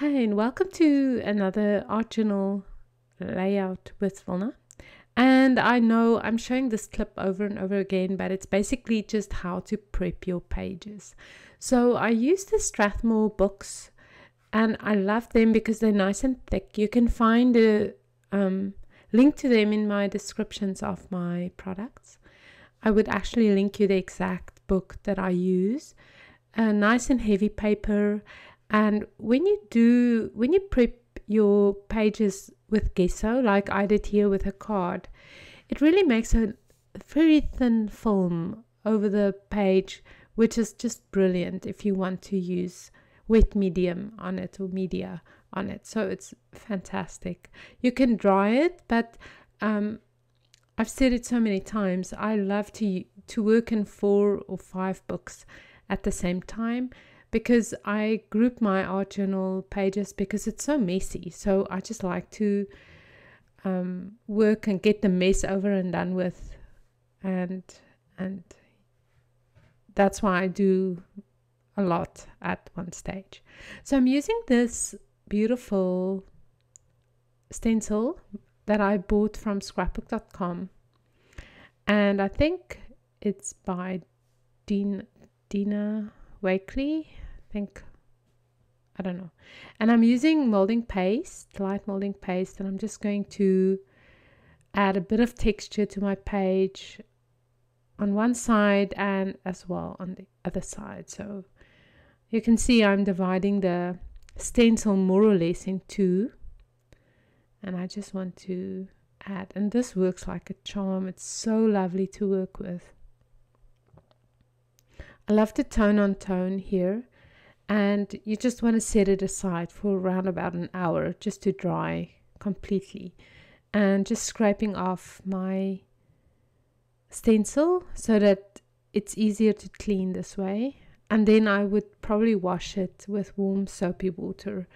Hi, and welcome to another art journal layout with Wilna. And I know I'm showing this clip over and over again, but it's basically just how to prep your pages. So I use the Strathmore books, and I love them because they're nice and thick. You can find a um, link to them in my descriptions of my products. I would actually link you the exact book that I use. A nice and heavy paper and when you do, when you prep your pages with gesso, like I did here with a card, it really makes a very thin film over the page, which is just brilliant if you want to use wet medium on it or media on it. So it's fantastic. You can dry it, but um, I've said it so many times. I love to to work in four or five books at the same time because I group my art journal pages because it's so messy. So I just like to um, work and get the mess over and done with, and and that's why I do a lot at one stage. So I'm using this beautiful stencil that I bought from scrapbook.com, and I think it's by Dean Dina Wakley think I don't know. And I'm using molding paste, light molding paste, and I'm just going to add a bit of texture to my page on one side and as well on the other side. So you can see I'm dividing the stencil more or less in two. And I just want to add, and this works like a charm. It's so lovely to work with. I love the tone on tone here and you just want to set it aside for around about an hour just to dry completely. And just scraping off my stencil so that it's easier to clean this way. And then I would probably wash it with warm soapy water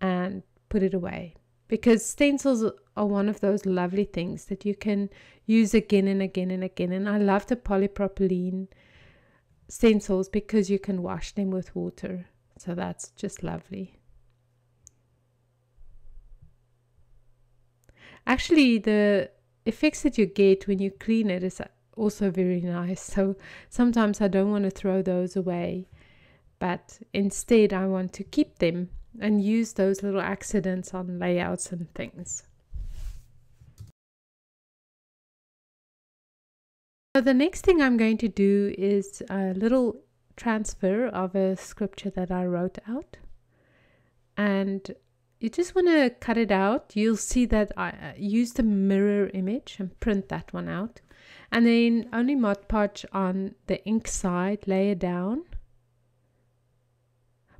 and put it away. Because stencils are one of those lovely things that you can use again and again and again. And I love the polypropylene stencils because you can wash them with water. So that's just lovely. Actually, the effects that you get when you clean it is also very nice. So sometimes I don't want to throw those away, but instead I want to keep them and use those little accidents on layouts and things. So the next thing I'm going to do is a little transfer of a scripture that I wrote out. And you just want to cut it out. You'll see that I uh, use the mirror image and print that one out. And then only Mod Podge on the ink side, lay it down.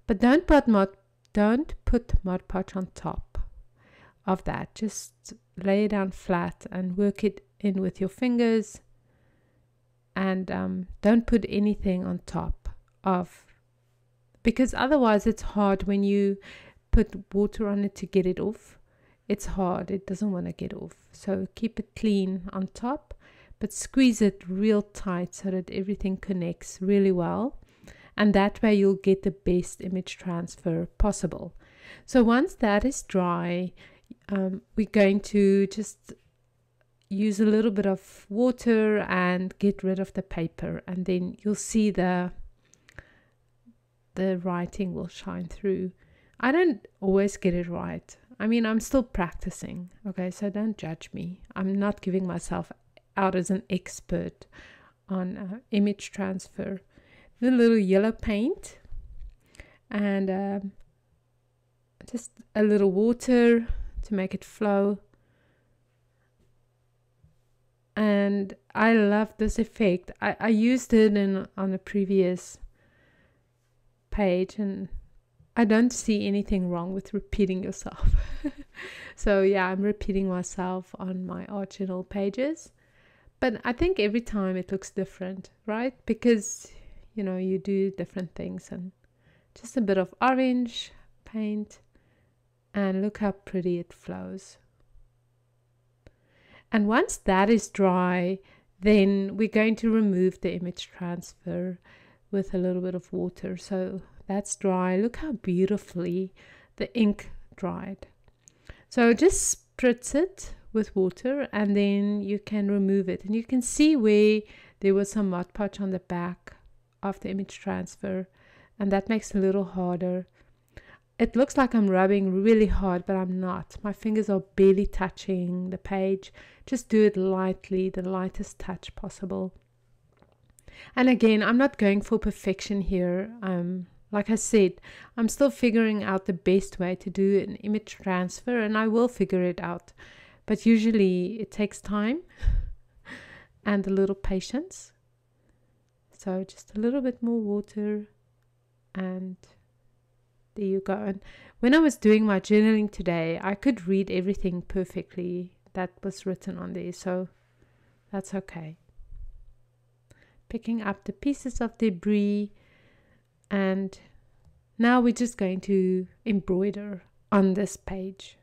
But don't put Mod, don't put Mod Podge on top of that. Just lay it down flat and work it in with your fingers and um, don't put anything on top of because otherwise it's hard when you put water on it to get it off. It's hard. It doesn't want to get off. So keep it clean on top but squeeze it real tight so that everything connects really well and that way you'll get the best image transfer possible. So once that is dry um, we're going to just use a little bit of water and get rid of the paper and then you'll see the the writing will shine through. I don't always get it right. I mean, I'm still practicing. Okay, so don't judge me. I'm not giving myself out as an expert on uh, image transfer. The little yellow paint and um, just a little water to make it flow and I love this effect. I, I used it in on a previous page and I don't see anything wrong with repeating yourself. so yeah, I'm repeating myself on my journal pages. But I think every time it looks different, right? Because you know, you do different things and just a bit of orange paint and look how pretty it flows. And once that is dry, then we're going to remove the image transfer with a little bit of water. So that's dry. Look how beautifully the ink dried. So just spritz it with water and then you can remove it. And you can see where there was some Mod Podge on the back of the image transfer and that makes it a little harder. It looks like I'm rubbing really hard, but I'm not. My fingers are barely touching the page. Just do it lightly, the lightest touch possible. And again, I'm not going for perfection here. Um, like I said, I'm still figuring out the best way to do an image transfer, and I will figure it out. But usually it takes time and a little patience. So just a little bit more water and there you go. And when I was doing my journaling today, I could read everything perfectly that was written on there. So that's okay. Picking up the pieces of debris and now we're just going to embroider on this page.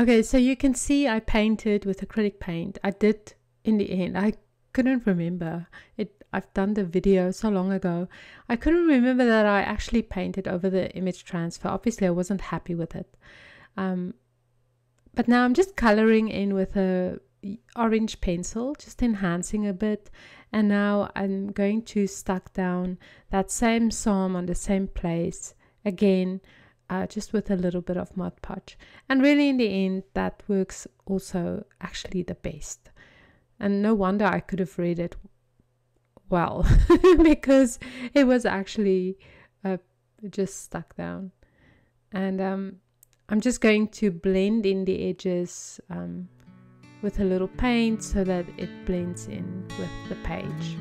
Okay, so you can see I painted with acrylic paint. I did in the end. I couldn't remember it. I've done the video so long ago. I couldn't remember that I actually painted over the image transfer. Obviously, I wasn't happy with it. Um, but now I'm just coloring in with a orange pencil, just enhancing a bit. And now I'm going to stuck down that same psalm on the same place again uh, just with a little bit of Mod Podge. And really, in the end, that works also actually the best. And no wonder I could have read it well because it was actually uh, just stuck down. And um, I'm just going to blend in the edges um, with a little paint so that it blends in with the page.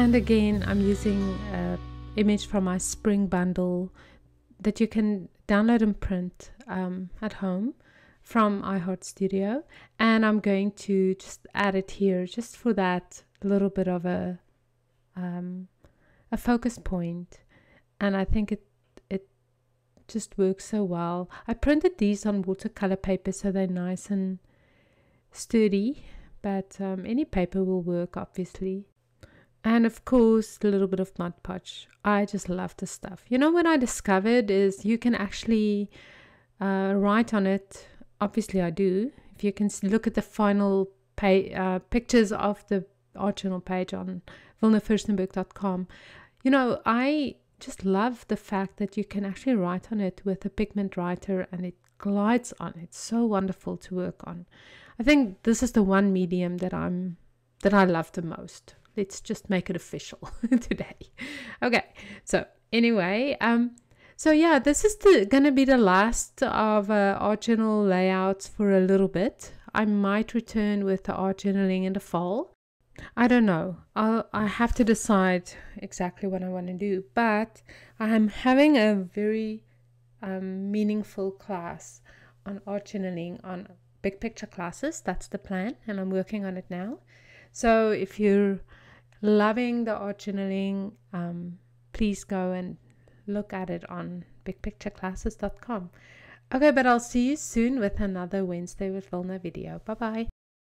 And again, I'm using an image from my spring bundle that you can download and print um, at home from iHeart Studio. And I'm going to just add it here just for that little bit of a um, a focus point. And I think it it just works so well. I printed these on watercolor paper so they're nice and sturdy, but um, any paper will work obviously. And of course, a little bit of Mod Podge. I just love this stuff. You know what I discovered is you can actually uh, write on it. Obviously, I do. If you can look at the final pay, uh, pictures of the art journal page on wilnafurstenberg.com, you know, I just love the fact that you can actually write on it with a pigment writer and it glides on. It's so wonderful to work on. I think this is the one medium that I'm that I love the most let's just make it official today. Okay, so anyway, um, so yeah, this is gonna be the last of uh, art journal layouts for a little bit. I might return with the art journaling in the fall. I don't know. I'll I have to decide exactly what I want to do. But I'm having a very um, meaningful class on art journaling on big picture classes. That's the plan, and I'm working on it now. So if you're loving the art journaling, um, please go and look at it on bigpictureclasses.com. Okay, but I'll see you soon with another Wednesday with Wilna video. Bye bye.